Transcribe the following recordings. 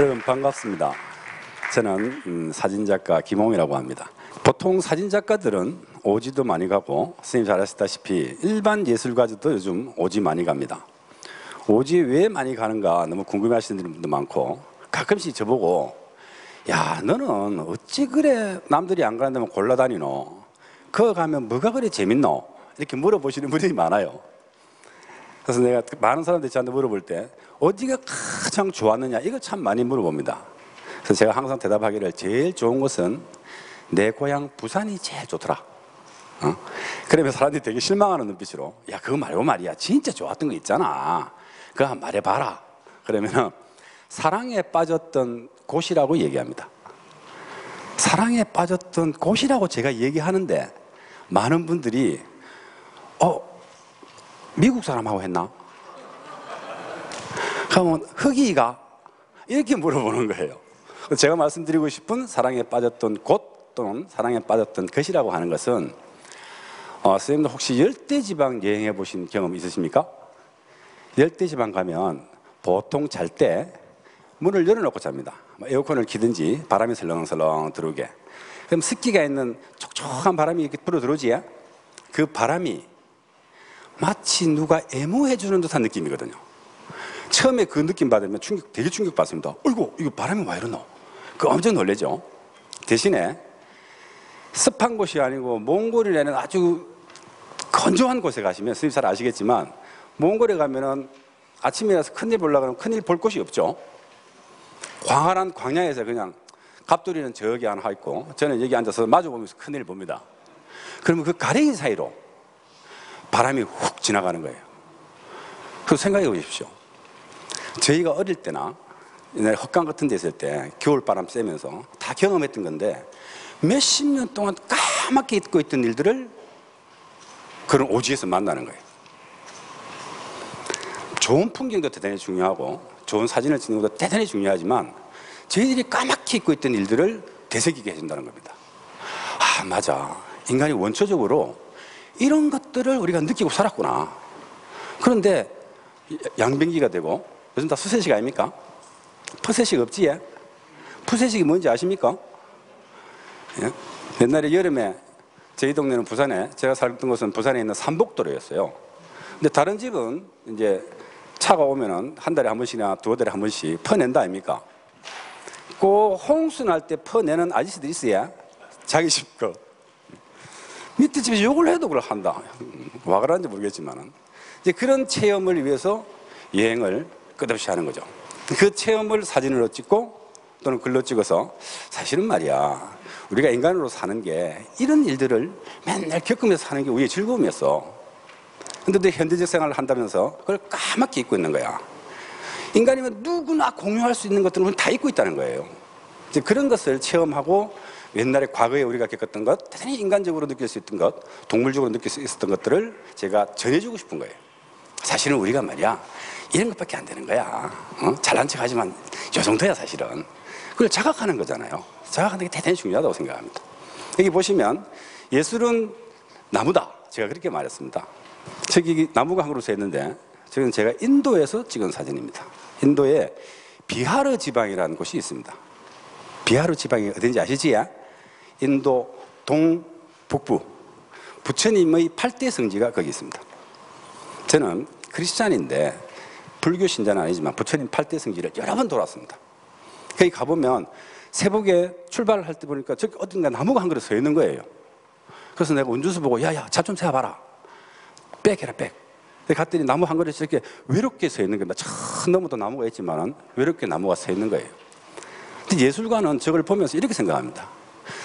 여러분 반갑습니다. 저는 음, 사진작가 김홍이라고 합니다. 보통 사진작가들은 오지도 많이 가고 선생님 잘 아시다시피 일반 예술가들도 요즘 오지 많이 갑니다. 오지 왜 많이 가는가 너무 궁금해 하시는 분도 많고 가끔씩 저보고 야 너는 어찌 그래 남들이 안 가는 데만 골라다니노 그거 가면 뭐가 그래 재밌노 이렇게 물어보시는 분들이 많아요 그래서 내가 많은 사람들이 저한테 물어볼 때 어디가 가장 좋았느냐? 이거 참 많이 물어봅니다. 그래서 제가 항상 대답하기를 제일 좋은 것은 내 고향 부산이 제일 좋더라. 어? 그러면 사람들이 되게 실망하는 눈빛으로 야 그거 말고 말이야. 진짜 좋았던 거 있잖아. 그거 한번 말해봐라. 그러면은 사랑에 빠졌던 곳이라고 얘기합니다. 사랑에 빠졌던 곳이라고 제가 얘기하는데 많은 분들이 어 미국 사람하고 했나? 그러면 흑이가 이렇게 물어보는 거예요. 제가 말씀드리고 싶은 사랑에 빠졌던 곳 또는 사랑에 빠졌던 것이라고 하는 것은 어, 선생님들 혹시 열대지방 여행해 보신 경험 있으십니까? 열대지방 가면 보통 잘 때 문을 열어놓고 잡니다. 뭐 에어컨을 키든지 바람이 설렁설렁 들어오게. 그럼 습기가 있는 촉촉한 바람이 이렇게 불어 들어오지? 그 바람이 마치 누가 애무해 주는 듯한 느낌이거든요. 처음에 그 느낌 받으면 충격, 되게 충격받습니다. 어이구, 이거 바람이 와 이러노? 그 엄청 놀래죠. 대신에 습한 곳이 아니고 몽골이라는 아주 건조한 곳에 가시면 선생님 잘 아시겠지만 몽골에 가면은 아침이라서 큰일 보려고 하면 큰일 볼 곳이 없죠. 광활한 광야에서 그냥 갑돌이는 저기 하나 있고 저는 여기 앉아서 마주 보면서 큰일 봅니다. 그러면 그 가랭이 사이로 바람이 훅 지나가는 거예요. 그 생각해 보십시오. 저희가 어릴 때나 옛날에 헛강 같은 데 있을 때 겨울 바람 쐬면서 다 경험했던 건데 몇십 년 동안 까맣게 잊고 있던 일들을 그런 오지에서 만나는 거예요. 좋은 풍경도 대단히 중요하고 좋은 사진을 찍는 것도 대단히 중요하지만 저희들이 까맣게 잊고 있던 일들을 되새기게 해준다는 겁니다. 아, 맞아. 인간이 원초적으로 이런 것들을 우리가 느끼고 살았구나. 그런데 양변기가 되고 요즘 다 수세식 아닙니까? 푸세식 없지? 예? 푸세식이 뭔지 아십니까? 예? 옛날에 여름에 저희 동네는 부산에 제가 살던 곳은 부산에 있는 삼복도로였어요. 근데 다른 집은 이제 차가 오면은 한 달에 한 번씩이나 두어 달에 한 번씩 퍼낸다 아닙니까? 그 홍수 날 때 퍼내는 아저씨들 있어야 자기 집 거. 밑에 집에서 욕을 해도 그걸 한다. 와 그러는지 모르겠지만은 이제 그런 체험을 위해서 여행을 끝없이 하는 거죠. 그 체험을 사진으로 찍고 또는 글로 찍어서 사실은 말이야 우리가 인간으로 사는 게 이런 일들을 맨날 겪으면서 사는 게 우리의 즐거움이었어. 근데 너 현대적 생활을 한다면서 그걸 까맣게 잊고 있는 거야. 인간이면 누구나 공유할 수 있는 것들은 다 잊고 있다는 거예요. 이제 그런 것을 체험하고 옛날에 과거에 우리가 겪었던 것, 대단히 인간적으로 느낄 수 있던 것, 동물적으로 느낄 수 있었던 것들을 제가 전해주고 싶은 거예요. 사실은 우리가 말이야, 이런 것밖에 안 되는 거야. 어? 잘난 척 하지만 요 정도야, 사실은. 그걸 자각하는 거잖아요. 자각하는 게 대단히 중요하다고 생각합니다. 여기 보시면 예술은 나무다. 제가 그렇게 말했습니다. 저기 나무가 한 그루 서 있는데, 저는 제가 인도에서 찍은 사진입니다. 인도에 비하르 지방이라는 곳이 있습니다. 비하르 지방이 어딘지 아시지? 인도 동북부 부처님의 8대 성지가 거기 있습니다. 저는 크리스찬인데 불교 신자는 아니지만 부처님 8대 성지를 여러 번 돌았습니다. 거기 가보면 새벽에 출발을 할 때 보니까 저기 어딘가 나무가 한 그루 서 있는 거예요. 그래서 내가 운주수 보고 야야 차 좀 세워봐라. 빽해라 빽. 갔더니 나무 한 그루 저렇게 외롭게 서 있는 겁니다. 저 너무도 나무가 있지만 외롭게 나무가 서 있는 거예요. 근데 예술가는 저걸 보면서 이렇게 생각합니다.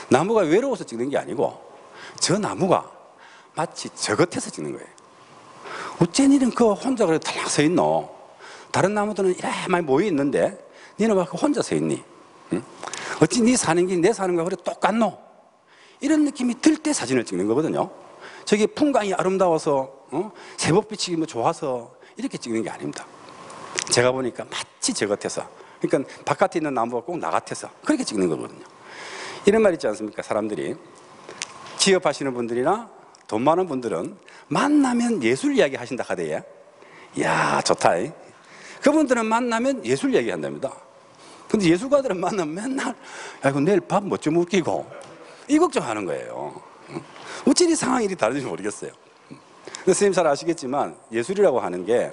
나무가 외로워서 찍는 게 아니고 저 나무가 마치 저 겉에서 찍는 거예요. 어째 니는 그 혼자 그래 달랑 서 있노? 다른 나무들은 이래 많이 모여 있는데 니는 왜 혼자 서 있니? 응? 어찌 니 사는 게 내 사는 거가 그래 똑같노? 이런 느낌이 들 때 사진을 찍는 거거든요. 저기 풍광이 아름다워서 어? 새벽빛이 뭐 좋아서 이렇게 찍는 게 아닙니다. 제가 보니까 마치 저 겉에서 그러니까 바깥에 있는 나무가 꼭 나 같아서 그렇게 찍는 거거든요. 이런 말 있지 않습니까? 사람들이 기업하시는 분들이나 돈 많은 분들은 만나면 예술 이야기 하신다 하대요. 야 좋다. 그분들은 만나면 예술 이야기 한답니다. 근데 예술가들은 만나면 맨날 야 이거 내일 밥뭐좀 웃기고 이 걱정하는 거예요. 어찌 이 상황이 다른지 모르겠어요. 선생님 잘 아시겠지만 예술이라고 하는 게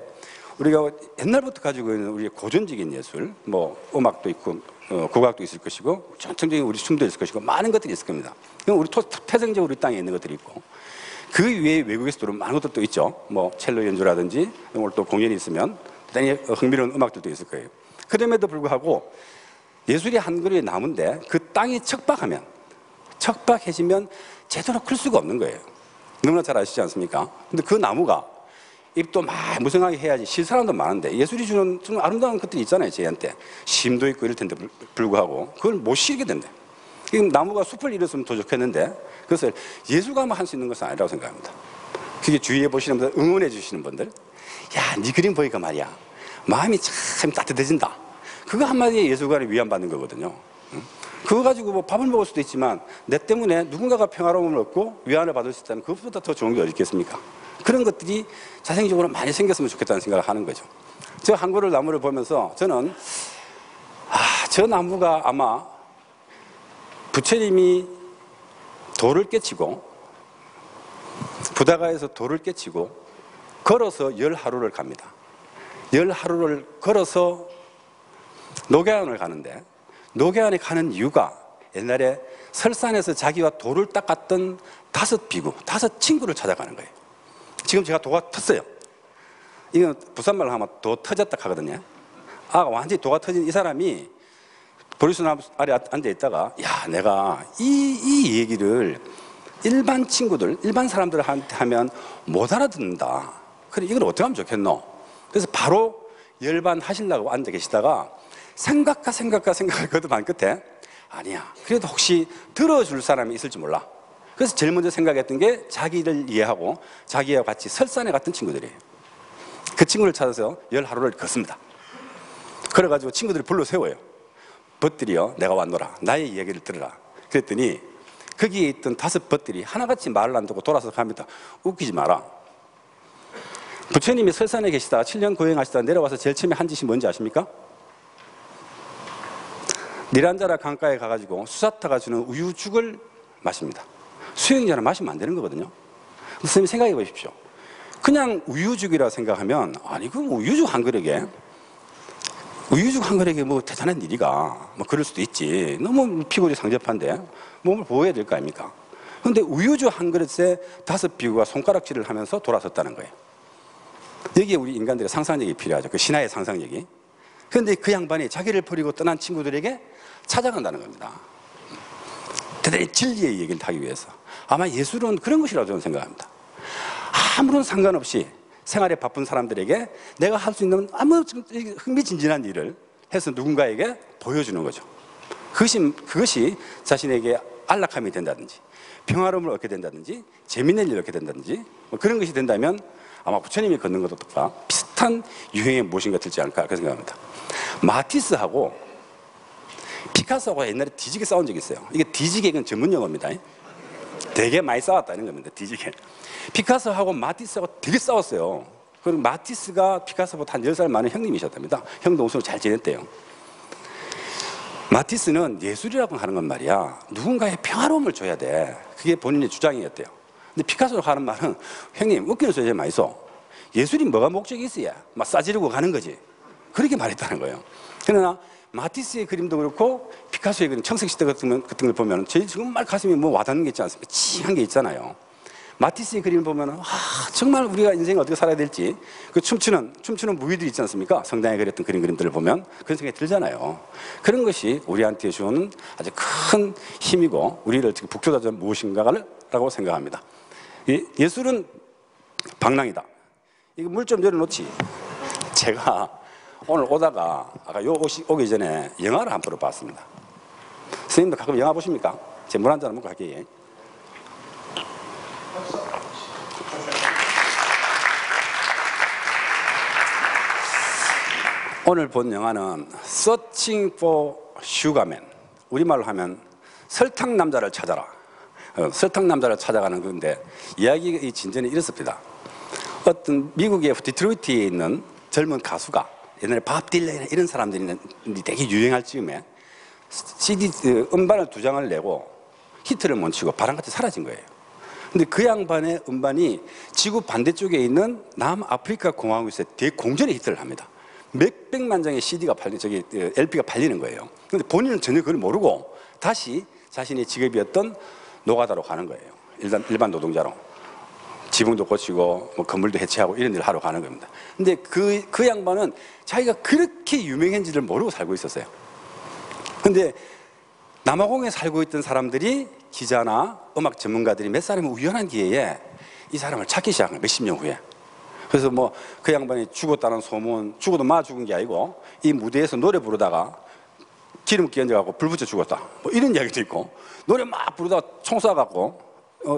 우리가 옛날부터 가지고 있는 우리의 고전적인 예술, 뭐 음악도 있고 어, 국악도 있을 것이고 전통적인 우리 춤도 있을 것이고 많은 것들이 있을 겁니다. 우리 토, 태생적으로 우리 땅에 있는 것들이 있고 그 외에 외국에서 들어온 많은 것들도 있죠. 뭐 첼로 연주라든지 오늘 또 공연이 있으면 대단히 흥미로운 음악들도 있을 거예요. 그럼에도 불구하고 예술이 한 그루의 나무인데 그 땅이 척박하면 척박해지면 제대로 클 수가 없는 거예요. 너무나 잘 아시지 않습니까? 근데 그 나무가 입도 막 무성하게 해야지 실 사람도 많은데 예술이 주는 좀 아름다운 것들이 있잖아요 저희한테. 심도 있고 이럴 텐데 불- 불구하고 그걸 못 실게 된대. 이 나무가 숲을 이뤘으면 더 좋겠는데 그것을 예술가만 할 수 있는 것은 아니라고 생각합니다. 그게 주위에 보시는 분들 응원해 주시는 분들. 야네 그림 보니까 말이야. 마음이 참 따뜻해진다. 그거 한마디에 예술가를 위안받는 거거든요. 응? 그거 가지고 뭐 밥을 먹을 수도 있지만 내 때문에 누군가가 평화로움을 얻고 위안을 받을 수 있다면 그것보다 더 좋은 게 어디 있겠습니까? 그런 것들이 자생적으로 많이 생겼으면 좋겠다는 생각을 하는 거죠. 저한 그루 나무를 보면서 저는 아, 저 나무가 아마 부처님이 돌을 깨치고 부다가에서 돌을 깨치고 걸어서 열 하루를 갑니다. 열 하루를 걸어서 녹야원을 가는데 녹야원에 가는 이유가 옛날에 설산에서 자기와 돌을 닦았던 다섯 비구, 다섯 친구를 찾아가는 거예요. 지금 제가 도가 텄어요. 이건 부산말로 하면 도 터졌다 하거든요. 아, 완전히 도가 터진 이 사람이 보리수 나무 아래 앉아 있다가 야, 내가 이, 이 얘기를 일반 친구들, 일반 사람들한테 하면 못 알아듣는다. 그래, 이걸 어떻게 하면 좋겠노? 그래서 바로 열반 하시려고 앉아 계시다가 생각과 생각과 생각을 거듭한 끝에 아니야. 그래도 혹시 들어줄 사람이 있을지 몰라. 그래서 제일 먼저 생각했던 게 자기를 이해하고 자기와 같이 설산에 갔던 친구들이에요. 그 친구를 찾아서 열 하루를 걷습니다. 그래가지고 친구들이 불러 세워요. 벗들이여 내가 왔노라. 나의 이야기를 들으라. 그랬더니 거기에 있던 다섯 벗들이 하나같이 말을 안 듣고 돌아서 갑니다. 웃기지 마라. 부처님이 설산에 계시다가 7년 고행하시다가 내려와서 제일 처음에 한 짓이 뭔지 아십니까? 니란자라 강가에 가가지고 수사타가 주는 우유죽을 마십니다. 수영자는 마시면 안 되는 거거든요. 선생님 생각해 보십시오. 그냥 우유죽이라 생각하면 아니 그 우유죽 한 그릇에 우유죽 한 그릇에 뭐 대단한 일이가 뭐 그럴 수도 있지. 너무 피골이 상접한데 몸을 보호해야 될 거 아닙니까? 근데 우유죽 한 그릇에 다섯 비구가 손가락질을 하면서 돌아섰다는 거예요. 여기에 우리 인간들의 상상력이 필요하죠. 그 신화의 상상력이. 그런데 그 양반이 자기를 버리고 떠난 친구들에게 찾아간다는 겁니다. 대단히 진리의 얘기를 하기 위해서. 아마 예술은 그런 것이라고 저는 생각합니다. 아무런 상관없이 생활에 바쁜 사람들에게 내가 할 수 있는 아무 흥미진진한 일을 해서 누군가에게 보여주는 거죠. 그것이, 그것이 자신에게 안락함이 된다든지 평화로움을 얻게 된다든지 재미있는 일을 얻게 된다든지 뭐 그런 것이 된다면 아마 부처님이 걷는 것과 비슷한 유행의 무엇인가 들지 않을까 그렇게 생각합니다. 마티스하고 피카소하고 옛날에 뒤지게 싸운 적이 있어요. 이게 뒤지게 이건 전문 용어입니다. 되게 많이 싸웠다는 겁니다. 뒤지게. 피카소하고 마티스하고 되게 싸웠어요. 그리고 마티스가 피카소보다 한 10살 많은 형님이셨답니다. 형도 우선 잘 지냈대요. 마티스는 예술이라고 하는 건 말이야. 누군가의 평화로움을 줘야 돼. 그게 본인의 주장이었대요. 근데 피카소가 하는 말은 형님 웃기는 소리 많이 써. 예술이 뭐가 목적이 있어야 막 싸지르고 가는 거지. 그렇게 말했다는 거예요. 그러나 마티스의 그림도 그렇고 피카소의 그림, 청색시대 같은, 거- 같은 걸 보면 저희 정말 가슴이 뭐 와닿는 게 있지 않습니까? 찡한 게 있잖아요. 마티스의 그림을 보면 아, 정말 우리가 인생을 어떻게 살아야 될지 그 춤추는 춤추는 무희들 있지 않습니까? 성당에 그렸던 그림 그림들을 보면 그런 생각이 들잖아요. 그런 것이 우리한테 주는 아주 큰 힘이고 우리를 어떻게 북돋아주는 무엇인가라고 생각합니다. 이 예술은 방랑이다. 이거 물 좀 내려놓지. 제가 오늘 오다가 아까 요 오시, 오기 전에 영화를 한 프로 봤습니다. 선생님도 가끔 영화 보십니까? 제 물 한 잔 먹고 갈게요. 예. 오늘 본 영화는 Searching for Sugar Man 우리말로 하면 설탕 남자를 찾아라 어, 설탕 남자를 찾아가는 건데 이야기의 진전이 이렇습니다 어떤 미국의 디트로이트에 있는 젊은 가수가 옛날에 밥 딜런이나 이런 사람들이 되게 유행할 즈음에 CD 그 음반을 두 장을 내고 히트를 못 치고 바람같이 사라진 거예요. 근데 그 양반의 음반이 지구 반대쪽에 있는 남아프리카 공화국에서 대공전의 히트를 합니다. 몇백만 장의 CD가 팔리, 저기 LP가 팔리는 거예요. 근데 본인은 전혀 그걸 모르고 다시 자신의 직업이었던 노가다로 가는 거예요. 일단 일반 노동자로. 지붕도 고치고 뭐 건물도 해체하고 이런 일을 하러 가는 겁니다. 근데 그, 그 양반은 자기가 그렇게 유명한지를 모르고 살고 있었어요. 근데 남아공에 살고 있던 사람들이 기자나 음악 전문가들이 몇 사람이 우연한 기회에 이 사람을 찾기 시작한. 몇십 년 후에. 그래서 뭐 그 양반이 죽었다는 소문, 죽어도 마 죽은 게 아니고 이 무대에서 노래 부르다가 기름 끼얹어갖고 불 붙여 죽었다. 뭐 이런 이야기도 있고 노래 막 부르다가 총 쏴갖고 어,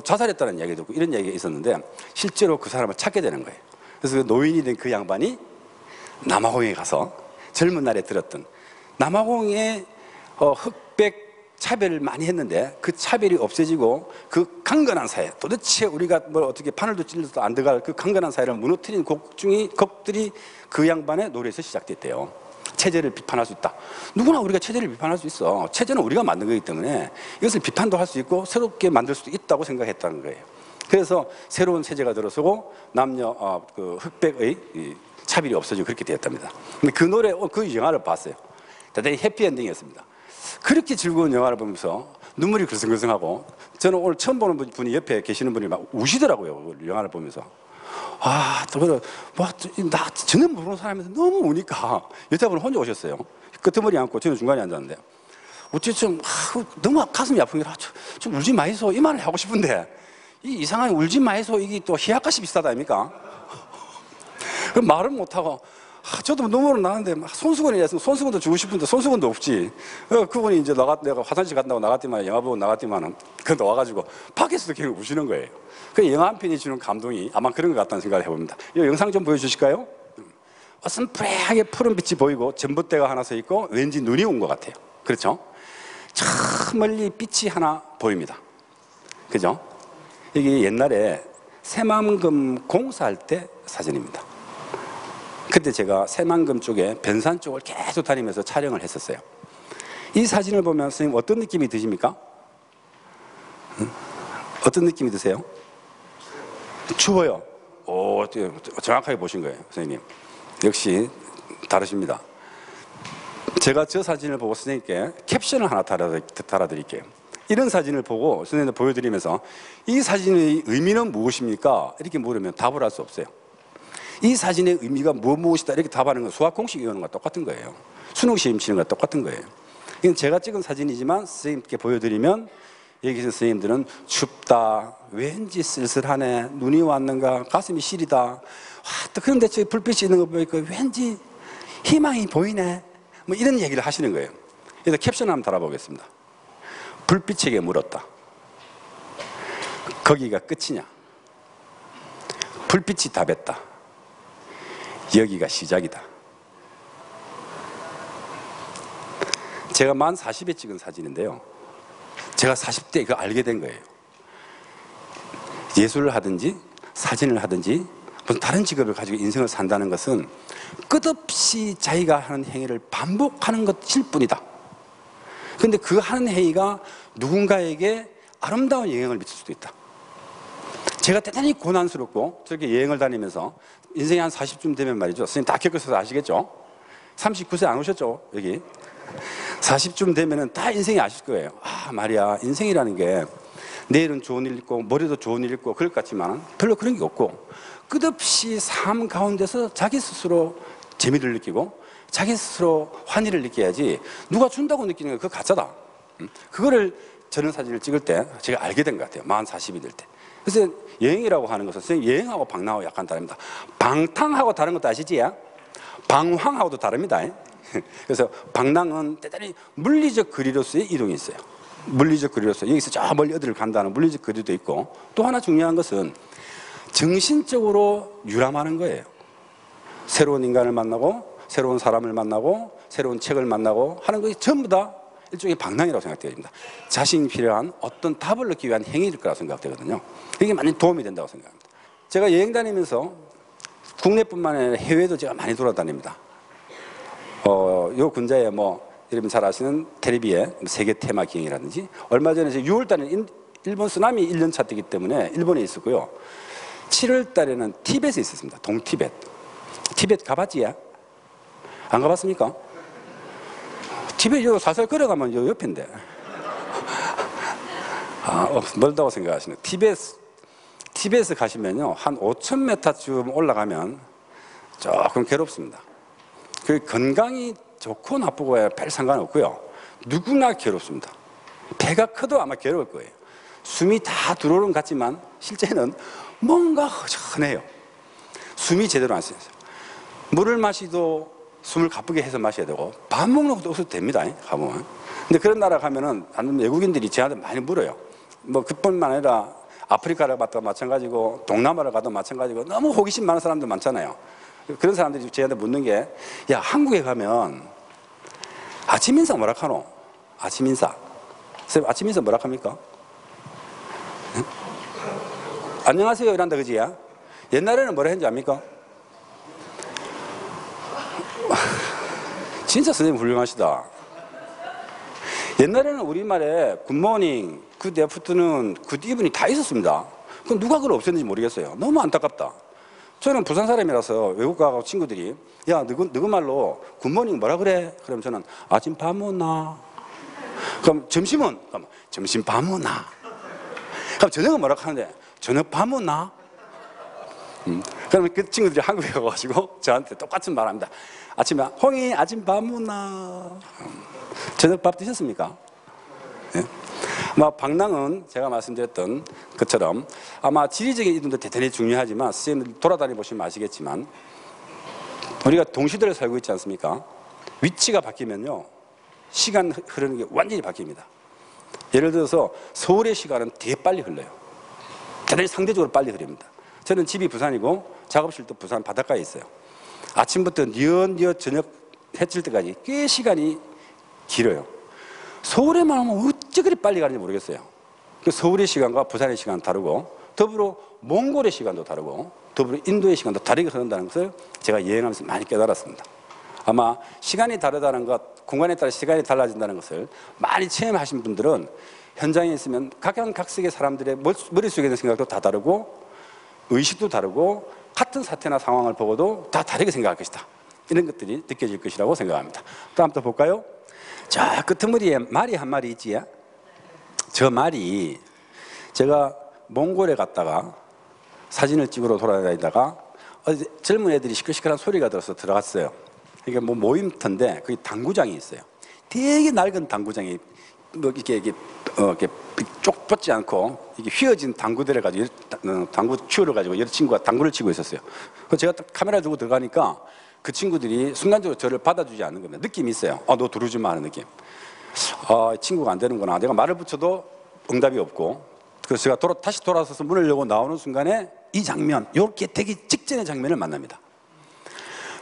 자살했다는 이야기도 있고 이런 이야기가 있었는데 실제로 그 사람을 찾게 되는 거예요. 그래서 그 노인이 된 그 양반이 남아공에 가서 젊은 날에 들었던 남아공의 어, 흑백 차별을 많이 했는데 그 차별이 없어지고 그 강건한 사회 도대체 우리가 뭐 어떻게 바늘도 찔러도 안 들어갈 그 강건한 사회를 무너뜨린 곡 중에 곡들이 그 양반의 노래에서 시작됐대요. 체제를 비판할 수 있다. 누구나 우리가 체제를 비판할 수 있어. 체제는 우리가 만든 거기 때문에 이것을 비판도 할 수 있고 새롭게 만들 수도 있다고 생각했다는 거예요. 그래서 새로운 체제가 들어서고 남녀 어, 그 흑백의 이 차별이 없어지고 그렇게 되었답니다. 근데 그 노래 어, 그 영화를 봤어요. 대단히 해피엔딩이었습니다. 그렇게 즐거운 영화를 보면서 눈물이 글썽글썽하고 저는 오늘 처음 보는 분이 옆에 계시는 분이 막 우시더라고요. 그 영화를 보면서. 아, 또, 뭐, 나 전혀 모르는 사람인데 너무 우니까 여자분 혼자 오셨어요. 끄트머리 안고 저는 중간에 앉았는데. 어째 좀, 아, 너무 가슴이 아픈 게, 아, 좀, 좀 울지 마이소. 이 말을 하고 싶은데, 이 이상하게 울지 마이소. 이게 또 희약값이 비싸다 아닙니까? 그 말은 못하고, 아, 저도 눈물은 나는데 손수건이 있으면 손수건도 주고 싶은데 손수건도 없지. 어, 그분이 이제 나갔 내가 화장실 갔다고 나갔지만 영화 보고 나갔지만은 그 나와가지고 밖에서도 계속 우시는 거예요. 그 영화 한 편이 주는 감동이 아마 그런 것 같다는 생각을 해봅니다. 이 영상 좀 보여주실까요? 어슴푸레하게 푸른 빛이 보이고 전봇대가 하나 서 있고 왠지 눈이 온 것 같아요. 그렇죠? 저 멀리 빛이 하나 보입니다. 그죠? 이게 옛날에 새만금 공사할 때 사진입니다. 그때 제가 새만금 쪽에 변산 쪽을 계속 다니면서 촬영을 했었어요. 이 사진을 보면 선생님 어떤 느낌이 드십니까? 응? 어떤 느낌이 드세요? 추워요. 오, 정확하게 보신 거예요, 선생님. 역시 다르십니다. 제가 저 사진을 보고 선생님께 캡션을 하나 달아드릴게요. 이런 사진을 보고 선생님들 보여드리면서 이 사진의 의미는 무엇입니까? 이렇게 물으면 답을 할 수 없어요. 이 사진의 의미가 무엇 무엇이다 이렇게 답하는 건 수학 공식 외우는 거 똑같은 거예요. 수능 시험 치는 거 똑같은 거예요. 이건 제가 찍은 사진이지만 선생님께 보여드리면 여기 계신 선생님들은 춥다, 왠지 쓸쓸하네, 눈이 왔는가, 가슴이 시리다. 와, 또 그런데 저 불빛이 있는 거 보니까 왠지 희망이 보이네. 뭐 이런 얘기를 하시는 거예요. 그래서 캡션 한번 달아보겠습니다. 불빛에게 물었다. 거기가 끝이냐? 불빛이 답했다. 여기가 시작이다. 제가 만 40에 찍은 사진인데요. 제가 40대 그거 알게 된 거예요. 예술을 하든지 사진을 하든지 무슨 다른 직업을 가지고 인생을 산다는 것은 끝없이 자기가 하는 행위를 반복하는 것일 뿐이다. 근데 그 하는 행위가 누군가에게 아름다운 영향을 미칠 수도 있다. 제가 대단히 고난스럽고 저렇게 여행을 다니면서 인생이 한 40쯤 되면 말이죠. 선생님 다 겪으셔서 아시겠죠? 39세 안 오셨죠? 여기. 40쯤 되면은 다 인생이 아실 거예요. 아, 말이야. 인생이라는 게 내일은 좋은 일 있고 머리도 좋은 일 있고 그럴 것 같지만 별로 그런 게 없고 끝없이 삶 가운데서 자기 스스로 재미를 느끼고 자기 스스로 환희를 느껴야지 누가 준다고 느끼는 건 그거 가짜다. 음, 그거를 저런 사진을 찍을 때 제가 알게 된 것 같아요. 만 40이 될 때. 그래서 여행이라고 하는 것은 선생님 여행하고 방랑하고 약간 다릅니다. 방탕하고 다른 것도 아시지? 방황하고도 다릅니다. 그래서 방랑은 대단히 물리적 거리로서의 이동이 있어요. 물리적 거리로서 여기서 저 멀리 어디를 간다는 물리적 거리도 있고 또 하나 중요한 것은 정신적으로 유람하는 거예요. 새로운 인간을 만나고 새로운 사람을 만나고 새로운 책을 만나고 하는 것이 전부 다 일종의 방랑이라고 생각됩니다. 자신이 필요한 어떤 답을 얻기 위한 행위일 거라고 생각되거든요. 이게 많이 도움이 된다고 생각합니다. 제가 여행 다니면서 국내뿐만 아니라 해외도 제가 많이 돌아다닙니다. 어, 요 군자에 뭐 여러분 잘 아시는 텔레비의 세계 테마 기행이라든지 얼마 전에 6월 달에 일본 쓰나미 1년차 때기 때문에 일본에 있었고요. 7월 달에는 티벳에 있었습니다. 동티벳. 티벳 가봤지야? 안 가봤습니까? 티벳 요 살살 걸어가면 요 옆인데. 아, 어, 멀다고 생각하시네. 티벳, 티벳에 가시면요. 한 5,000m쯤 올라가면 조금 괴롭습니다. 그 건강이 좋고 나쁘고야 별 상관없고요. 누구나 괴롭습니다. 배가 커도 아마 괴로울 거예요. 숨이 다 들어오는 것 같지만 실제는 뭔가 허전해요. 숨이 제대로 안 쓰여요. 물을 마시도 숨을 가쁘게 해서 마셔야 되고 밥 먹는 것도 없어도 됩니다. 가보면. 근데 그런 나라 가면은 외국인들이 저한테 많이 물어요. 뭐 그뿐만 아니라 아프리카를 갔다 마찬가지고 동남아를 가도 마찬가지고 너무 호기심 많은 사람들 많잖아요. 그런 사람들이 저한테 묻는 게 야 한국에 가면 아침 인사 뭐라 하노? 아침 인사. 선생님 아침 인사 뭐라 합니까? 응? 안녕하세요 이란다 그지야? 옛날에는 뭐라 했는지 압니까? 진짜 선생님 훌륭하시다. 옛날에는 우리말에 good morning, good afternoon, good evening이 다 있었습니다. 그럼 누가 그걸 없앴는지 모르겠어요. 너무 안타깝다. 저는 부산 사람이라서 외국 가고 친구들이 야 누구 누구 말로 good morning 뭐라 그래? 그럼 저는 아침 밥 먹나? 그럼 점심은 그럼 점심 밥 먹나? 그럼 저녁은 뭐라 하는데 저녁 밥 먹나? 음. 그러면 그 친구들이 한국에 가가지고 저한테 똑같은 말 합니다. 아침에 홍이 아침 밥 먹나? 음. 저녁 밥 드셨습니까? 네? 아마 방랑은 제가 말씀드렸던 것처럼 아마 지리적인 이동도 대단히 중요하지만 선생님 돌아다니 보시면 아시겠지만 우리가 동시대를 살고 있지 않습니까? 위치가 바뀌면요 시간 흐르는 게 완전히 바뀝니다. 예를 들어서 서울의 시간은 되게 빨리 흘러요. 대단히 상대적으로 빨리 흐릅니다. 저는 집이 부산이고 작업실도 부산 바닷가에 있어요. 아침부터 뉘엿뉘엿 저녁 해질 때까지 꽤 시간이 길어요. 서울에만 오면 어찌 그리 빨리 가는지 모르겠어요. 그 서울의 시간과 부산의 시간 다르고 더불어 몽골의 시간도 다르고 더불어 인도의 시간도 다르게 흐른다는 것을 제가 여행하면서 많이 깨달았습니다. 아마 시간이 다르다는 것, 공간에 따라 시간이 달라진다는 것을 많이 체험하신 분들은 현장에 있으면 각양각색의 사람들의 머릿속에 있는 생각도 다 다르고 의식도 다르고 같은 사태나 상황을 보고도 다 다르게 생각할 것이다. 이런 것들이 느껴질 것이라고 생각합니다. 다음 또 볼까요? 저 끄트머리에 말이 한 마리 있지? 저 말이 제가 몽골에 갔다가 사진을 찍으러 돌아다니다가 젊은 애들이 시끌시끌한 소리가 들어서 들어갔어요. 이게 뭐 모임터인데 거기 당구장이 있어요. 되게 낡은 당구장이 뭐 이렇게 이게 어, 이렇게 쪽 뻗지 않고 이게 휘어진 당구대를 가지고 어, 당구 추어를 가지고 여러 친구가 당구를 치고 있었어요. 그래서 제가 딱 카메라 들고 들어가니까 그 친구들이 순간적으로 저를 받아주지 않는 겁니다. 느낌이 있어요. 아, 너 들어오지 마 하는 느낌. 아, 친구가 안 되는구나. 내가 말을 붙여도 응답이 없고. 그래서 제가 돌아, 다시 돌아서서 문을 열고 나오는 순간에 이 장면, 이렇게 되기 직전의 장면을 만납니다.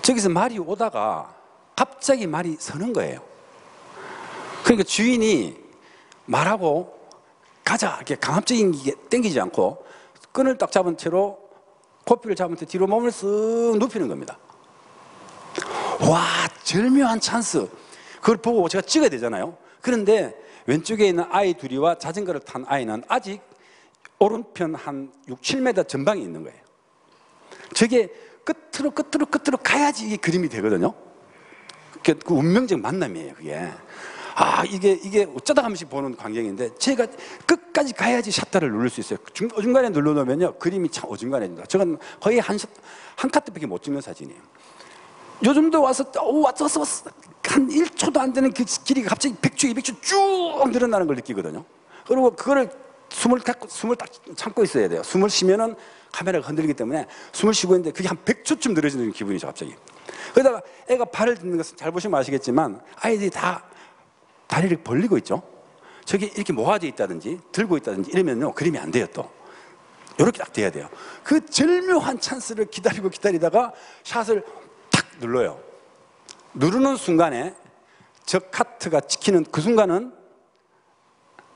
저기서 말이 오다가 갑자기 말이 서는 거예요. 그러니까 주인이 말하고 가자. 이렇게 강압적인 게 땡기지 않고 끈을 딱 잡은 채로 코피를 잡은 채 뒤로 몸을 쓱 눕히는 겁니다. 와 절묘한 찬스. 그걸 보고 제가 찍어야 되잖아요. 그런데 왼쪽에 있는 아이 둘이와 자전거를 탄 아이는 아직 오른편 한 6, 7m 전방에 있는 거예요. 저게 끝으로 끝으로 끝으로 가야지 이게 그림이 되거든요. 그 운명적 만남이에요 그게 아 이게 이게 어쩌다 한 번씩 보는 광경인데 제가 끝까지 가야지 샷다를 누를 수 있어요. 중, 어중간에 눌러놓으면요 그림이 참 어중간해집니다. 저건 거의 한, 한 카트밖에 못 찍는 사진이에요. 요즘도 와서 오 왔어 왔어 왔어. 한 1초도 안 되는 그 길이가 갑자기 100초 200초 쭉 늘어나는 걸 느끼거든요. 그리고 그거를 숨을 딱, 숨을 딱 참고 있어야 돼요. 숨을 쉬면은 카메라가 흔들리기 때문에 숨을 쉬고 있는데 그게 한 100초쯤 늘어지는 기분이죠 갑자기. 그러다가 애가 발을 딛는 것은 잘 보시면 아시겠지만 아이들이 다 다리를 벌리고 있죠 저게 이렇게 모아져 있다든지 들고 있다든지 이러면요 그림이 안 돼요 또 이렇게 딱 돼야 돼요 그 절묘한 찬스를 기다리고 기다리다가 샷을 눌러요. 누르는 순간에 저 커트가 찍히는 그 순간은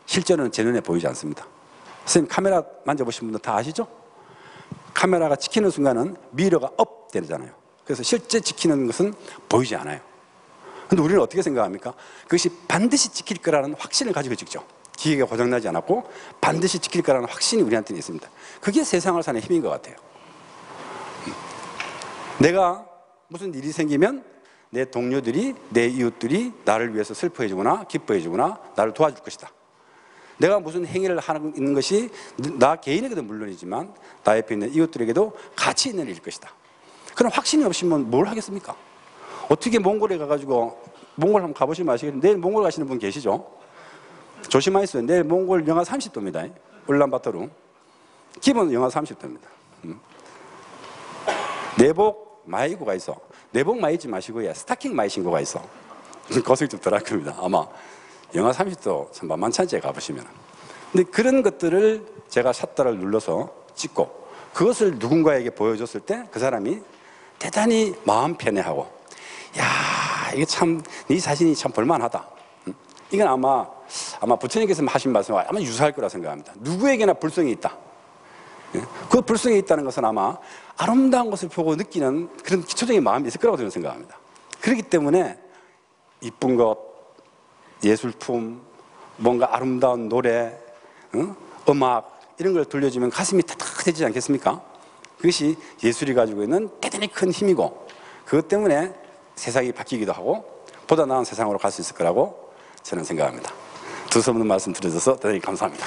실제로는 제 눈에 보이지 않습니다. 선생님 카메라 만져보신 분들 다 아시죠? 카메라가 찍히는 순간은 mirror가 up 되잖아요. 그래서 실제 찍히는 것은 보이지 않아요. 근데 우리는 어떻게 생각합니까? 그것이 반드시 찍힐 거라는 확신을 가지고 찍죠. 기계가 고장나지 않았고 반드시 지킬 거라는 확신이 우리한테는 있습니다. 그게 세상을 사는 힘인 것 같아요. 음. 내가 무슨 일이 생기면 내 동료들이, 내 이웃들이 나를 위해서 슬퍼해 주거나 기뻐해 주거나 나를 도와줄 것이다. 내가 무슨 행위를 하는 것이 나 개인에게도 물론이지만 나 옆에 있는 이웃들에게도 가치 있는 일일 것이다. 그런 확신이 없으면 뭘 하겠습니까? 어떻게 몽골에 가가지고 몽골 한번 가보시면 아시겠는데 내일 몽골 가시는 분 계시죠? 조심하세요. 내일 몽골 영하 30도입니다. 울란바토르. 기본 영하 30도입니다. 음. 내복 많이 입고 가 있어. 내복 많이 입지 마시고요. 스타킹 많이 신고 가 있어. 거슬 좀 덜할 겁니다. 아마 영하 30도 참 만만치 않지 가보시면. 근데 그런 것들을 제가 샷다를 눌러서 찍고 그것을 누군가에게 보여줬을 때 그 사람이 대단히 마음 편해하고 야 이게 참 네 자신이 참 볼만하다. 음. 이건 아마 아마 부처님께서 하신 말씀과 아마 유사할 거라 생각합니다. 누구에게나 불성이 있다. 예? 그 불성이 있다는 것은 아마 아름다운 것을 보고 느끼는 그런 기초적인 마음이 있을 거라고 저는 생각합니다. 그렇기 때문에 이쁜 것, 예술품, 뭔가 아름다운 노래, 응? 음악 이런 걸 들려주면 가슴이 따뜻해지지 않겠습니까? 그것이 예술이 가지고 있는 대단히 큰 힘이고 그것 때문에 세상이 바뀌기도 하고 보다 나은 세상으로 갈 수 있을 거라고 저는 생각합니다. 두서 없는 말씀 드려줘서 대단히 감사합니다.